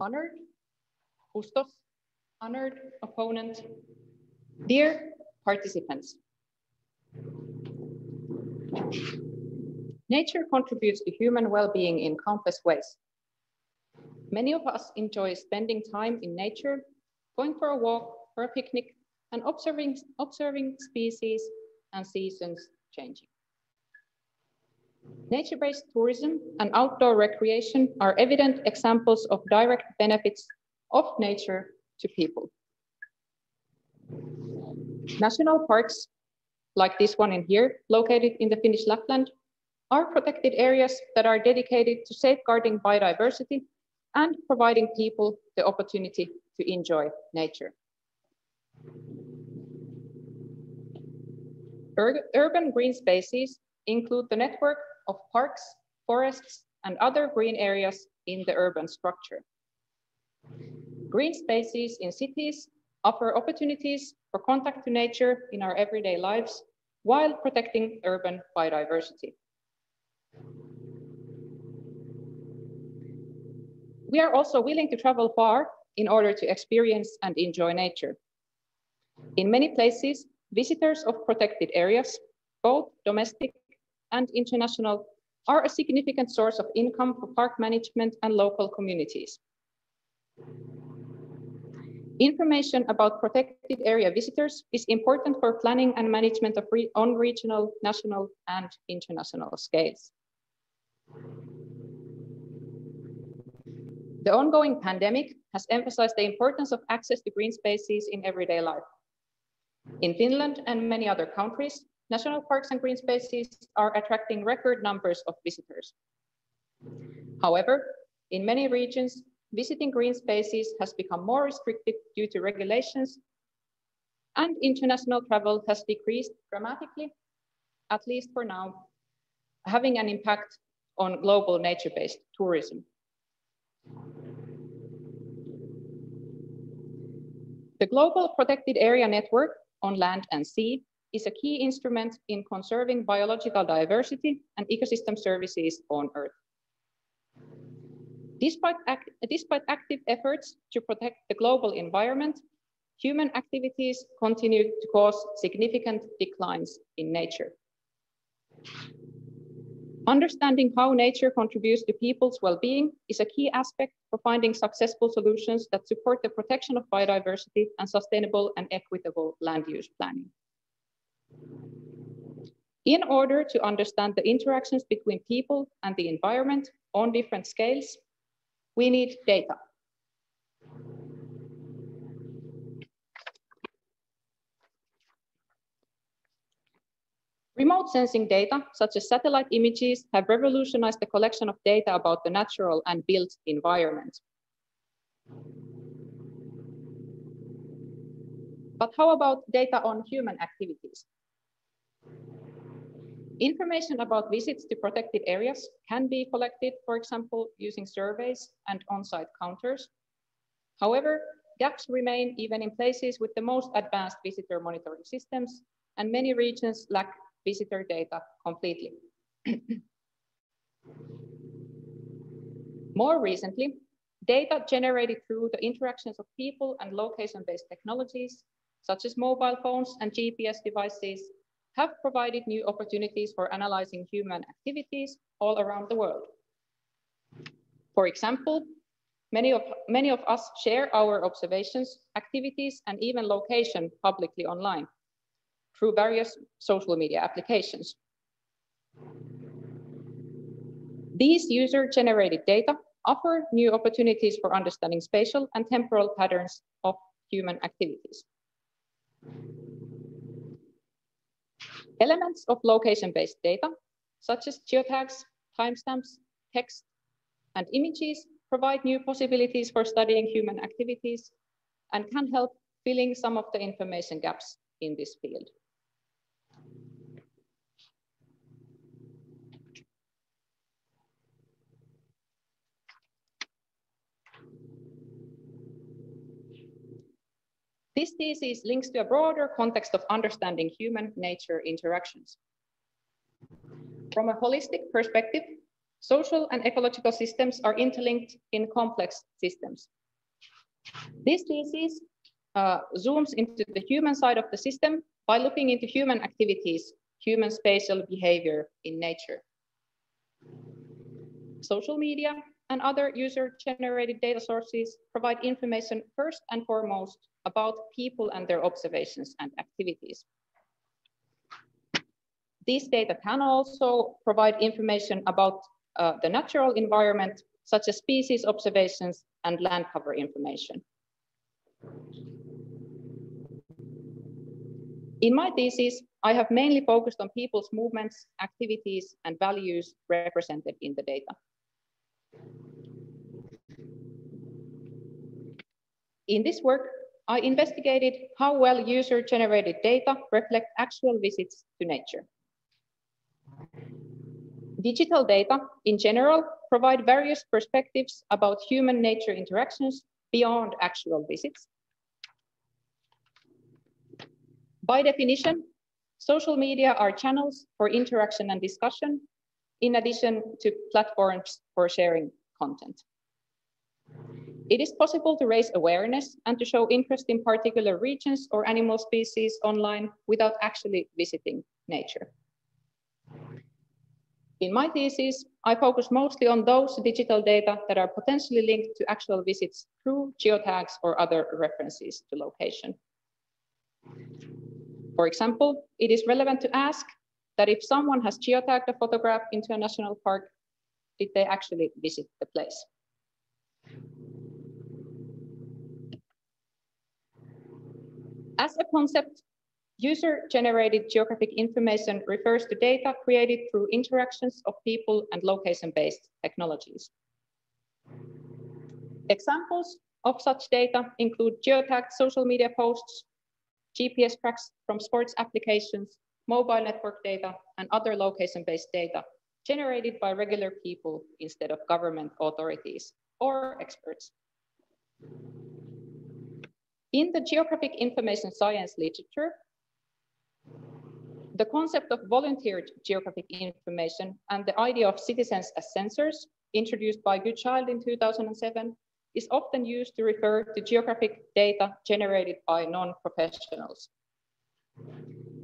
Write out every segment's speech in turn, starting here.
Honored, custos, honored opponent, dear participants. Nature contributes to human well-being in countless ways. Many of us enjoy spending time in nature, going for a walk, for a picnic, and observing, observing species and seasons changing. Nature-based tourism and outdoor recreation are evident examples of direct benefits of nature to people. National parks, like this one in here, located in the Finnish Lapland, are protected areas that are dedicated to safeguarding biodiversity and providing people the opportunity to enjoy nature. Ur urban green spaces include the network of parks, forests, and other green areas in the urban structure. Green spaces in cities offer opportunities for contact to nature in our everyday lives while protecting urban biodiversity. We are also willing to travel far in order to experience and enjoy nature. In many places, visitors of protected areas, both domestic and international, are a significant source of income for park management and local communities. Information about protected area visitors is important for planning and management of re on regional, national, and international scales. The ongoing pandemic has emphasized the importance of access to green spaces in everyday life. In Finland and many other countries, national parks and green spaces are attracting record numbers of visitors. However, in many regions, visiting green spaces has become more restricted due to regulations and international travel has decreased dramatically, at least for now, having an impact on global nature-based tourism. The Global Protected Area Network on land and sea is a key instrument in conserving biological diversity and ecosystem services on Earth. Despite, act despite active efforts to protect the global environment, human activities continue to cause significant declines in nature. Understanding how nature contributes to people's well-being is a key aspect for finding successful solutions that support the protection of biodiversity and sustainable and equitable land use planning. In order to understand the interactions between people and the environment on different scales, we need data. Remote sensing data, such as satellite images, have revolutionized the collection of data about the natural and built environment. But how about data on human activities? Information about visits to protected areas can be collected, for example, using surveys and on-site counters. However, gaps remain even in places with the most advanced visitor monitoring systems, and many regions lack visitor data completely. More recently, data generated through the interactions of people and location-based technologies, such as mobile phones and GPS devices, have provided new opportunities for analyzing human activities all around the world. For example, many of, many of us share our observations, activities, and even location publicly online through various social media applications. These user-generated data offer new opportunities for understanding spatial and temporal patterns of human activities. Elements of location-based data, such as geotags, timestamps, text, and images, provide new possibilities for studying human activities and can help filling some of the information gaps in this field. This thesis links to a broader context of understanding human nature interactions. From a holistic perspective, social and ecological systems are interlinked in complex systems. This thesis uh, zooms into the human side of the system by looking into human activities, human spatial behavior in nature. Social media and other user-generated data sources provide information first and foremost about people and their observations and activities. These data can also provide information about uh, the natural environment, such as species observations and land cover information. In my thesis, I have mainly focused on people's movements, activities, and values represented in the data. In this work, I investigated how well user-generated data reflect actual visits to nature. Digital data, in general, provide various perspectives about human-nature interactions beyond actual visits. By definition, social media are channels for interaction and discussion, in addition to platforms for sharing content. It is possible to raise awareness and to show interest in particular regions or animal species online without actually visiting nature. In my thesis, I focus mostly on those digital data that are potentially linked to actual visits through geotags or other references to location. For example, it is relevant to ask that if someone has geotagged a photograph into a national park, did they actually visit the place? As a concept, User-generated geographic information refers to data created through interactions of people and location-based technologies. Examples of such data include geotagged social media posts, GPS tracks from sports applications, mobile network data, and other location-based data generated by regular people instead of government authorities or experts. In the geographic information science literature, the concept of volunteered geographic information and the idea of citizens as sensors, introduced by Goodchild in 2007, is often used to refer to geographic data generated by non-professionals.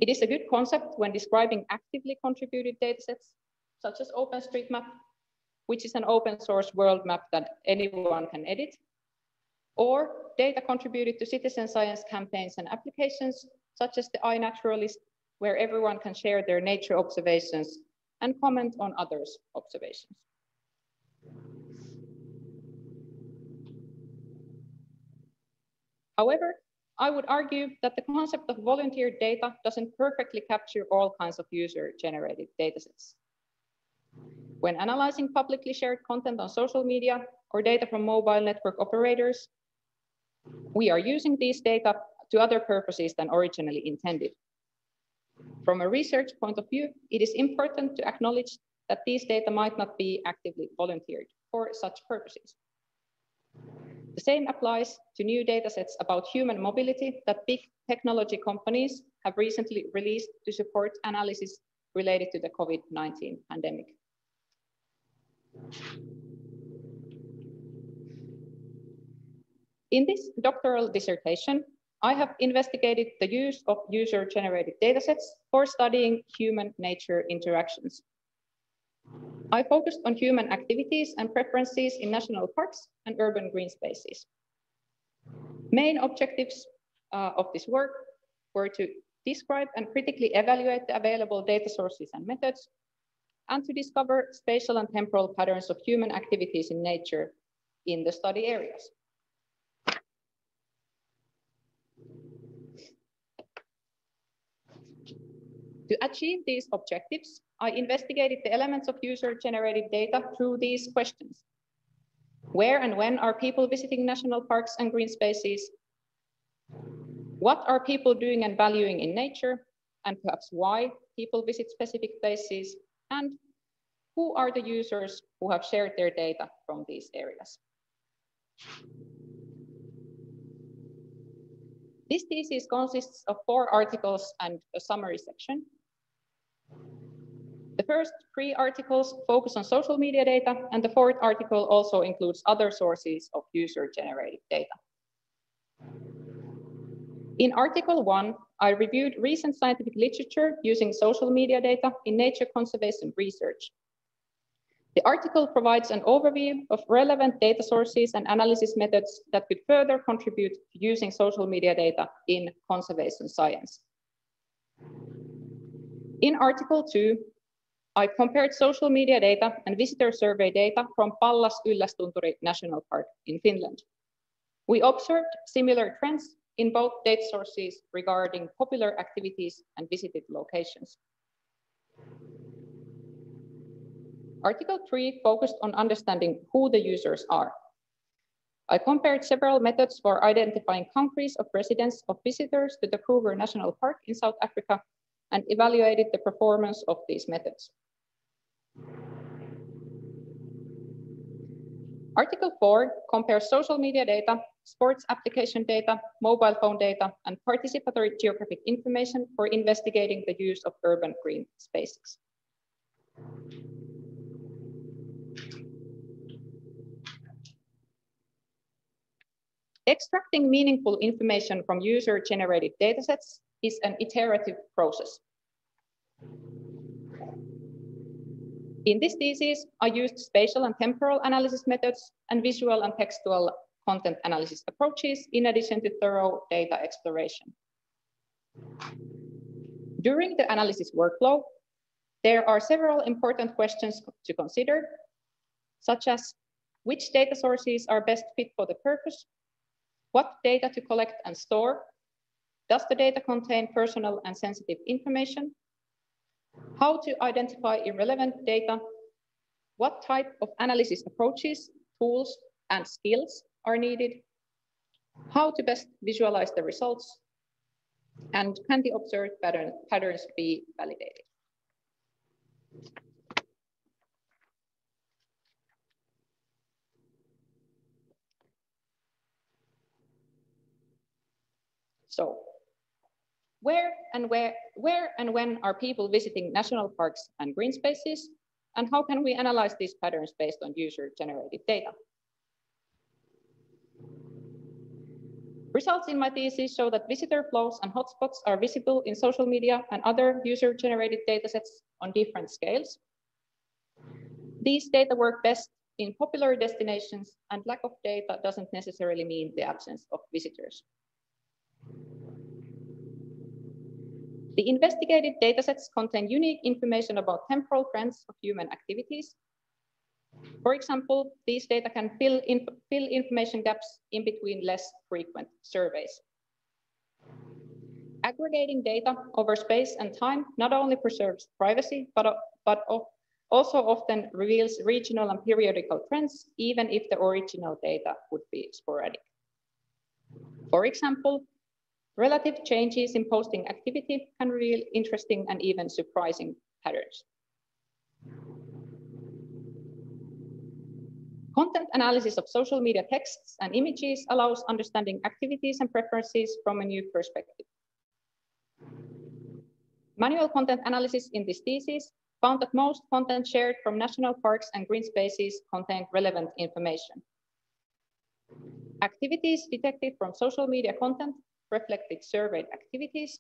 It is a good concept when describing actively contributed datasets, such as OpenStreetMap, which is an open source world map that anyone can edit, or data contributed to citizen science campaigns and applications, such as the iNaturalist where everyone can share their nature observations and comment on others' observations. However, I would argue that the concept of volunteer data doesn't perfectly capture all kinds of user-generated datasets. When analyzing publicly shared content on social media or data from mobile network operators, we are using these data to other purposes than originally intended. From a research point of view, it is important to acknowledge that these data might not be actively volunteered for such purposes. The same applies to new datasets about human mobility that big technology companies have recently released to support analysis related to the COVID-19 pandemic. In this doctoral dissertation, I have investigated the use of user-generated datasets for studying human-nature interactions. I focused on human activities and preferences in national parks and urban green spaces. Main objectives uh, of this work were to describe and critically evaluate the available data sources and methods, and to discover spatial and temporal patterns of human activities in nature in the study areas. To achieve these objectives, I investigated the elements of user-generated data through these questions. Where and when are people visiting national parks and green spaces? What are people doing and valuing in nature? And perhaps why people visit specific places? And who are the users who have shared their data from these areas? This thesis consists of four articles and a summary section. The first three articles focus on social media data, and the fourth article also includes other sources of user-generated data. In Article 1, I reviewed recent scientific literature using social media data in nature conservation research. The article provides an overview of relevant data sources and analysis methods that could further contribute to using social media data in conservation science. In Article 2, I compared social media data and visitor survey data from Pallas Yllästunturi National Park in Finland. We observed similar trends in both data sources regarding popular activities and visited locations. Article 3 focused on understanding who the users are. I compared several methods for identifying countries of residence of visitors to the Kruger National Park in South Africa and evaluated the performance of these methods. Article 4 compares social media data, sports application data, mobile phone data, and participatory geographic information for investigating the use of urban green spaces. Extracting meaningful information from user-generated datasets is an iterative process. In this thesis, I used spatial and temporal analysis methods and visual and textual content analysis approaches in addition to thorough data exploration. During the analysis workflow, there are several important questions to consider, such as which data sources are best fit for the purpose, what data to collect and store, does the data contain personal and sensitive information, how to identify irrelevant data, what type of analysis approaches, tools, and skills are needed, how to best visualize the results, and can the observed pattern, patterns be validated. So where and where, where and when are people visiting national parks and green spaces? And how can we analyze these patterns based on user-generated data? Results in my thesis show that visitor flows and hotspots are visible in social media and other user-generated datasets on different scales. These data work best in popular destinations and lack of data doesn't necessarily mean the absence of visitors. The investigated datasets contain unique information about temporal trends of human activities. For example, these data can fill, in, fill information gaps in between less frequent surveys. Aggregating data over space and time not only preserves privacy, but, but also often reveals regional and periodical trends, even if the original data would be sporadic. For example, Relative changes in posting activity can reveal interesting and even surprising patterns. Content analysis of social media texts and images allows understanding activities and preferences from a new perspective. Manual content analysis in this thesis found that most content shared from national parks and green spaces contained relevant information. Activities detected from social media content reflected surveyed activities.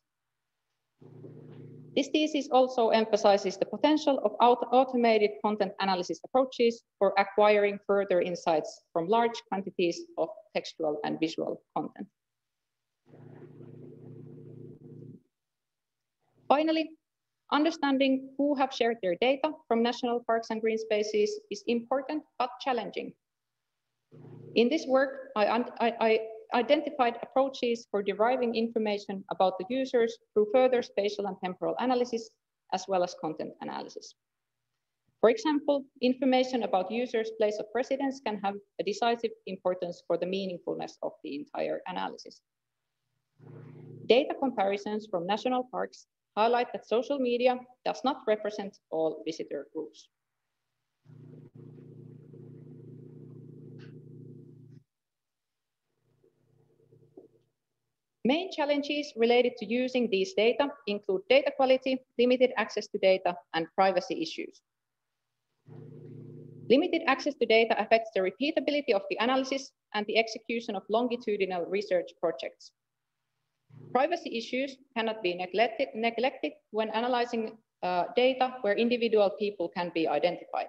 This thesis also emphasizes the potential of automated content analysis approaches for acquiring further insights from large quantities of textual and visual content. Finally, understanding who have shared their data from national parks and green spaces is important but challenging. In this work, I, I, I identified approaches for deriving information about the users through further spatial and temporal analysis, as well as content analysis. For example, information about users' place of residence can have a decisive importance for the meaningfulness of the entire analysis. Data comparisons from national parks highlight that social media does not represent all visitor groups. Main challenges related to using these data include data quality, limited access to data, and privacy issues. Limited access to data affects the repeatability of the analysis and the execution of longitudinal research projects. Privacy issues cannot be neglected, neglected when analyzing uh, data where individual people can be identified.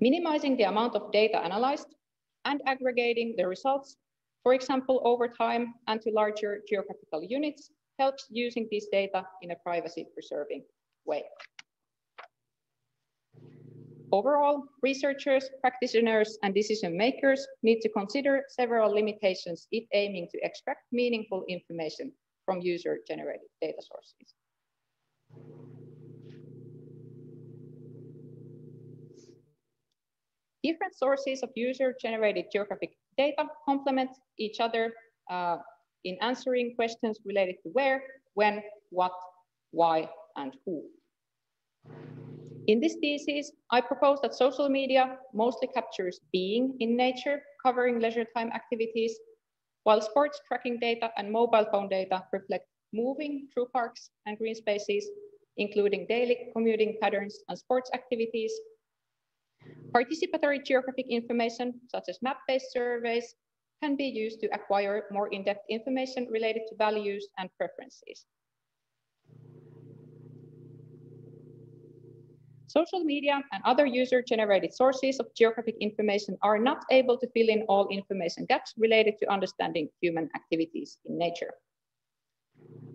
Minimizing the amount of data analyzed and aggregating the results, for example, over time and to larger geographical units, helps using this data in a privacy preserving way. Overall, researchers, practitioners, and decision makers need to consider several limitations if aiming to extract meaningful information from user-generated data sources. Different sources of user-generated geographic data complement each other uh, in answering questions related to where, when, what, why, and who. In this thesis, I propose that social media mostly captures being in nature, covering leisure time activities, while sports tracking data and mobile phone data reflect moving through parks and green spaces, including daily commuting patterns and sports activities. Participatory geographic information, such as map-based surveys, can be used to acquire more in-depth information related to values and preferences. Social media and other user-generated sources of geographic information are not able to fill in all information gaps related to understanding human activities in nature.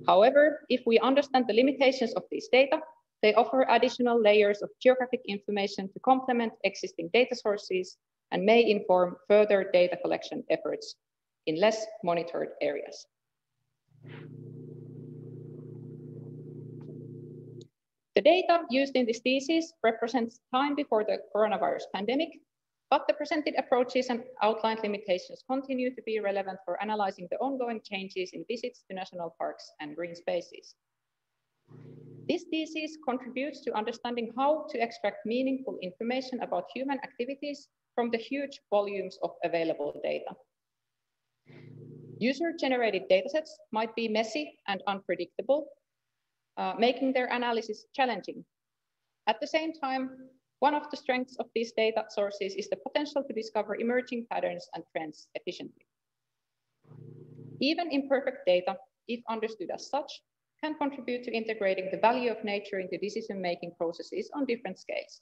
However, if we understand the limitations of these data, they offer additional layers of geographic information to complement existing data sources and may inform further data collection efforts in less monitored areas. The data used in this thesis represents time before the coronavirus pandemic, but the presented approaches and outlined limitations continue to be relevant for analyzing the ongoing changes in visits to national parks and green spaces. This thesis contributes to understanding how to extract meaningful information about human activities from the huge volumes of available data. User-generated datasets might be messy and unpredictable, uh, making their analysis challenging. At the same time, one of the strengths of these data sources is the potential to discover emerging patterns and trends efficiently. Even imperfect data, if understood as such, can contribute to integrating the value of nature into decision-making processes on different scales.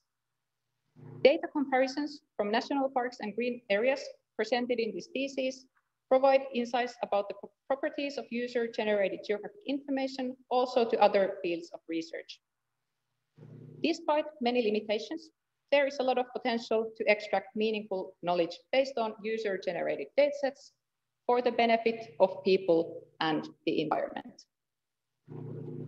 Data comparisons from national parks and green areas presented in this thesis provide insights about the properties of user-generated geographic information also to other fields of research. Despite many limitations, there is a lot of potential to extract meaningful knowledge based on user-generated datasets for the benefit of people and the environment. Thank you.